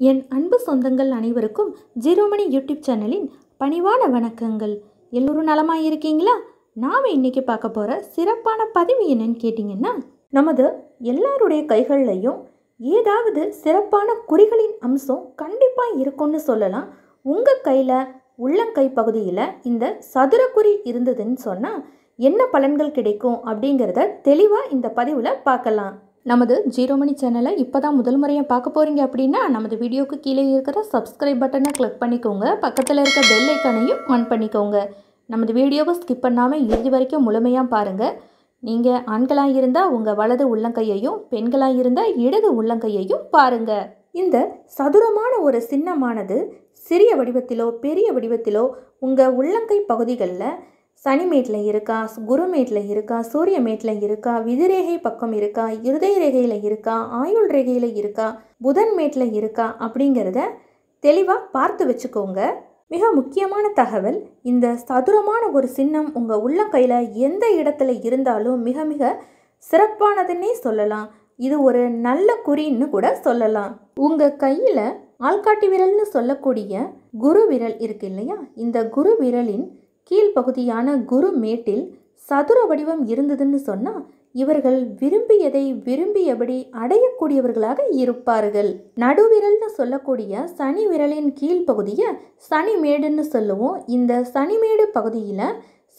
என் அன்பு சொந்தங்கள் அனைவருக்கும் ஜீரோ மணி யூடியூப் சேனலின் பணிவான வணக்கங்கள். எல்லோரும் நலமாக இருக்கீங்களா? நாம் இன்றைக்கி பார்க்க போகிற சிறப்பான பதிவு என்னன்னு கேட்டிங்கன்னா நமது எல்லாருடைய கைகள்லையும் ஏதாவது சிறப்பான குறிகளின் அம்சம் கண்டிப்பாக இருக்கும்னு சொல்லலாம். உங்கள் கையில் உள்ளங்கை பகுதியில் இந்த சதுரக்குறி இருந்ததுன்னு சொன்னால் என்ன பலன்கள் கிடைக்கும் அப்படிங்கிறத தெளிவாக இந்த பதிவில் பார்க்கலாம். நமது ஜீரோ மணி சேனலை இப்போ தான் முதல் முறையாக பார்க்க போகிறீங்க அப்படின்னா நமது வீடியோக்கு கீழே இருக்கிற சப்ஸ்கிரைப் பட்டனை கிளிக் பண்ணிக்கோங்க. பக்கத்தில் இருக்க பெல் ஐக்கனையும் ஆன் பண்ணிக்கோங்க. நமது வீடியோவை ஸ்கிப் பண்ணாமல் இறுதி வரைக்கும் முழுமையாக பாருங்கள் நீங்கள் ஆண்களாக இருந்தால் உங்கள் வலது உள்ளங்கையையும் பெண்களாக இருந்தால் இடது உள்ளங்கையையும் பாருங்கள் இந்த சதுரமான ஒரு சின்னமானது சிறிய வடிவத்திலோ பெரிய வடிவத்திலோ உங்கள் உள்ளங்கை பகுதிகளில் சனிமேட்டில் இருக்கா குருமேட்டில் இருக்கா சூரியமேட்டில் இருக்கா விதிரேகை பக்கம் இருக்கா இருதய ரேகையில் இருக்கா ஆயுள் ரேகையில் இருக்கா புதன் மேட்டில் இருக்கா அப்படிங்கிறத தெளிவாக பார்த்து வச்சுக்கோங்க. மிக முக்கியமான தகவல் இந்த சதுரமான ஒரு சின்னம் உங்கள் உள்ளங்கையில் எந்த இடத்துல இருந்தாலும் மிக மிக சிறப்பானதுன்னே சொல்லலாம். இது ஒரு நல்ல குறின்னு கூட சொல்லலாம். உங்கள் கையில் ஆள்காட்டி விரல்னு சொல்லக்கூடிய குரு விரல் இருக்கு இல்லையா? இந்த குரு விரலின் கீழ்ப்பகுதியான குரு மேட்டில் சதுர வடிவம் இருந்ததுன்னு சொன்னால் இவர்கள் விரும்பியதை விரும்பியபடி அடையக்கூடியவர்களாக இருப்பார்கள். நடுவிரல்னு சொல்லக்கூடிய சனி விரலின் கீழ்ப்பகுதியை சனிமேடுன்னு சொல்லுவோம். இந்த சனிமேடு பகுதியில்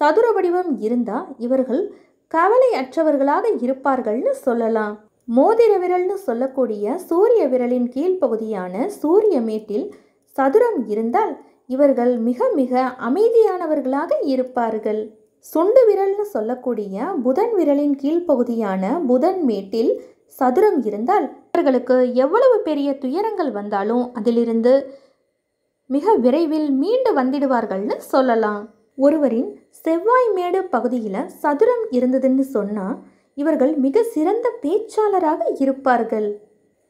சதுர வடிவம் இருந்தால் இவர்கள் கவலை அற்றவர்களாக இருப்பார்கள்னு சொல்லலாம். மோதிர விரல்னு சொல்லக்கூடிய சூரிய விரலின் கீழ்ப்பகுதியான சூரிய மேட்டில் சதுரம் இருந்தால் இவர்கள் மிக மிக அமைதியானவர்களாக இருப்பார்கள். சுண்டு விரல்னு சொல்லக்கூடிய புதன் விரலின் கீழ்ப்பகுதியான புதன் மேட்டில் சதுரம் இருந்தால் அவர்களுக்கு எவ்வளவு பெரிய துயரங்கள் வந்தாலும் அதிலிருந்து மிக விரைவில் மீண்டு வந்திடுவார்கள்னு சொல்லலாம். ஒருவரின் செவ்வாய் மேடு பகுதியில் சதுரம் இருந்ததுன்னு சொன்னால் இவர்கள் மிக சிறந்த பேச்சாளராக இருப்பார்கள்.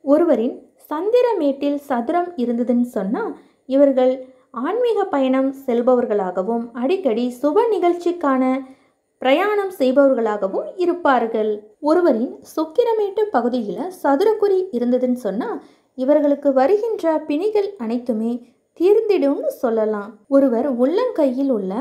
ஒருவரின் சந்திரமேட்டில் சதுரம் இருந்ததுன்னு சொன்னால் இவர்கள் ஆன்மீக பயணம் செல்பவர்களாகவும் அடிக்கடி சுப நிகழ்ச்சிக்கான பிரயாணம் செய்பவர்களாகவும் இருப்பார்கள். ஒருவரின் சுக்கிரமேட்டு பகுதியில் சதுரக்குறி இருந்ததுன்னு சொன்னால் இவர்களுக்கு வருகின்ற பிணிகள் அனைத்துமே தீர்ந்திடும்னு சொல்லலாம். ஒருவர் உள்ளங்கையில் உள்ள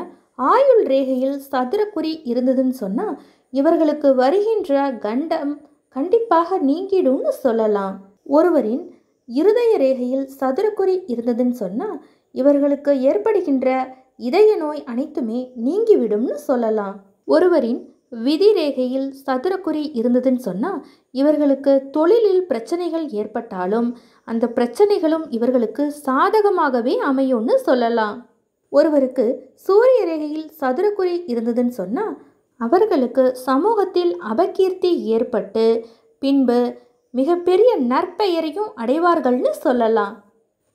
ஆயுள் ரேகையில் சதுரக்குறி இருந்ததுன்னு சொன்னால் இவர்களுக்கு வருகின்ற கண்டம் கண்டிப்பாக நீங்கிடும்னு சொல்லலாம். ஒருவரின் இருதய ரேகையில் சதுரக்குறி இருந்ததுன்னு சொன்னால் இவர்களுக்கு ஏற்படுகின்ற இதய நோய் அனைத்துமே நீங்கிவிடும்னு சொல்லலாம். ஒருவரின் விதி ரேகையில் சதுரக்குறி இருந்ததுன்னு சொன்னால் இவர்களுக்கு தொழிலில் பிரச்சனைகள் ஏற்பட்டாலும் அந்த பிரச்சனைகளும் இவர்களுக்கு சாதகமாகவே அமையும்னு சொல்லலாம். ஒருவருக்கு சூரிய ரேகையில் சதுரக்குறி இருந்ததுன்னு சொன்னால் அவர்களுக்கு சமூகத்தில் அபகீர்த்தி ஏற்பட்டு பின்பு மிகப்பெரிய நற்பெயரையும் அடைவார்கள்னு சொல்லலாம்.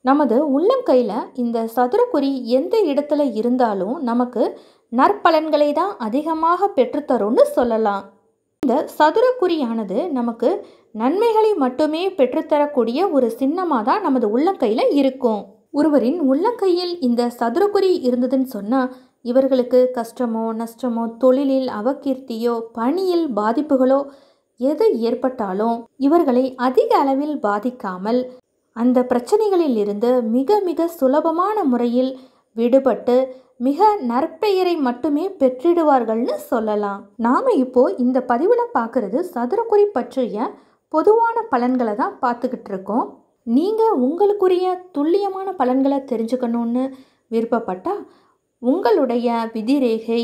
நமது உள்ளங்கையில் இந்த சதுரக்குறி எந்த இடத்துல இருந்தாலும் நமக்கு நற்பலன்களை தான் அதிகமாக பெற்றுத்தரும்னு சொல்லலாம். இந்த சதுரக்குறியானது நமக்கு நன்மைகளை மட்டுமே பெற்றுத்தரக்கூடிய ஒரு சின்னமாக தான் நமது உள்ளங்கையில் இருக்கும். ஒருவரின் உள்ளங்கையில் இந்த சதுரக்குறி இருந்ததுன்னு சொன்னால் இவர்களுக்கு கஷ்டமோ நஷ்டமோ தொழிலில் அவகீர்த்தியோ பணியில் பாதிப்புகளோ எது ஏற்பட்டாலும் இவர்களை அதிக அளவில் பாதிக்காமல் அந்த பிரச்சனைகளில் இருந்து மிக மிக சுலபமான முறையில் விடுபட்டு மிக நற்பெயரை மட்டுமே பெற்றிடுவார்கள்னு சொல்லலாம். நாம் இப்போ இந்த பதிவில் பார்க்குறது சதுரக்குறி பற்றிய பொதுவான பலன்களை தான் பார்த்துக்கிட்டு இருக்கோம். நீங்கள் உங்களுக்குரிய துல்லியமான பலன்களை தெரிஞ்சுக்கணுன்னு விருப்பப்பட்டால் உங்களுடைய விதி ரேகை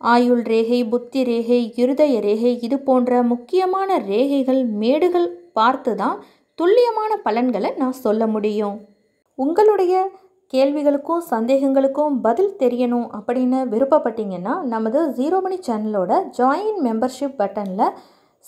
ஆயுள் ரேகை புத்தி ரேகை இருதய ரேகை இது போன்ற முக்கியமான ரேகைகள் மேடுகள் பார்த்து தான் துல்லியமான பலன்களை நான் சொல்ல முடியும். உங்களுடைய கேள்விகளுக்கும் சந்தேகங்களுக்கும் பதில் தெரியணும் அப்படின்னு விருப்பப்பட்டீங்கன்னா நமது ஜீரோ மணி சேனலோட ஜாயின் மெம்பர்ஷிப் பட்டனில்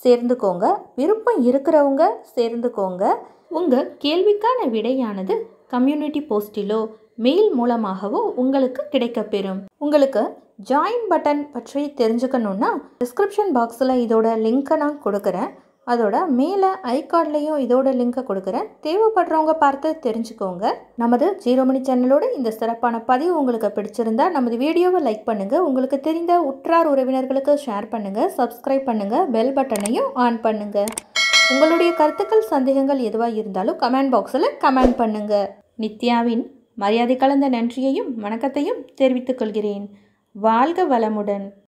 சேர்ந்துக்கோங்க. விருப்பம் இருக்கிறவங்க சேர்ந்துக்கோங்க. உங்கள் கேள்விக்கான விடையானது கம்யூனிட்டி போஸ்டிலோ மெயில் மூலமாகவோ உங்களுக்கு கிடைக்கப்பெறும். உங்களுக்கு ஜாயின் பட்டன் பற்றி தெரிஞ்சுக்கணுன்னா டிஸ்கிரிப்ஷன் பாக்ஸில் இதோட லிங்க்கை நான் கொடுக்குறேன். அதோட மேலே ஐகார்ட்லேயும் இதோட லிங்கை கொடுக்குறேன். தேவைப்படுறவங்க பார்த்து தெரிஞ்சுக்கோங்க. நமது ஜீரோ மணி சேனலோட இந்த சிறப்பான பதிவு உங்களுக்கு பிடிச்சிருந்தா நமது வீடியோவை லைக் பண்ணுங்கள் உங்களுக்கு தெரிந்த உற்றார் உறவினர்களுக்கு ஷேர் பண்ணுங்கள் சப்ஸ்கிரைப் பண்ணுங்கள் பெல் பட்டனையும் ஆன் பண்ணுங்கள் உங்களுடைய கருத்துக்கள் சந்தேகங்கள் எதுவாக இருந்தாலும் கமெண்ட் பாக்ஸில் கமெண்ட் பண்ணுங்கள் நித்யாவின் மரியாதை கலந்த நன்றியையும் வணக்கத்தையும் தெரிவித்துக் கொள்கிறேன். வாழ்க வளமுடன்.